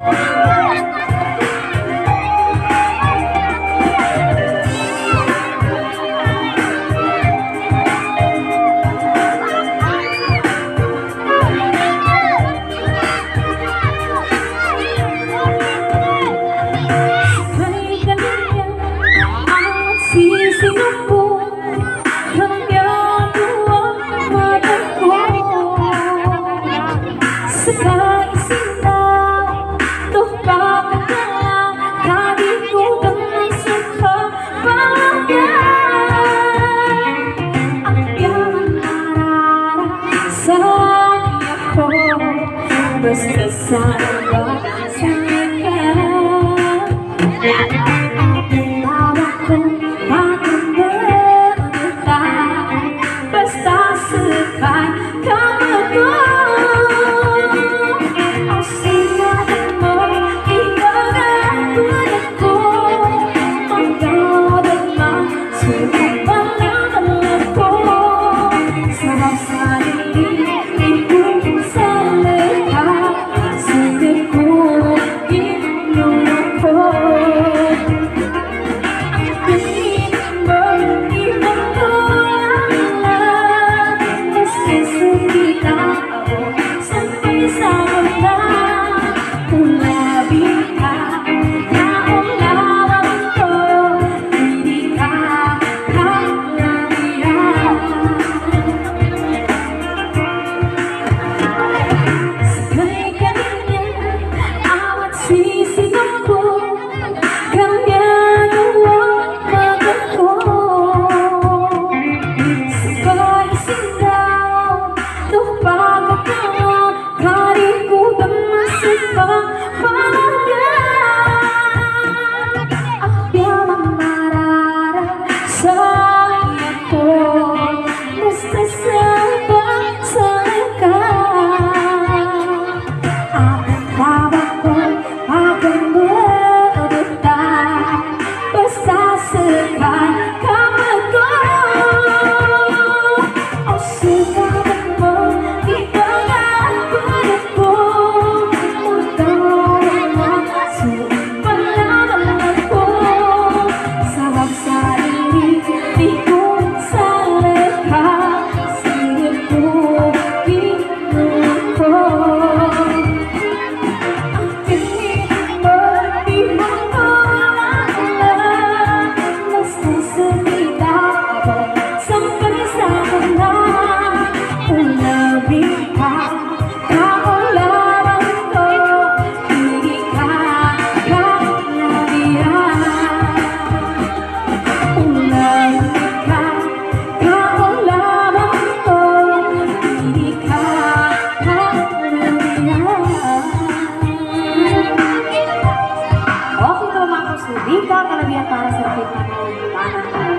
Se Singapura was the sun. kalau para ke arah servis tanah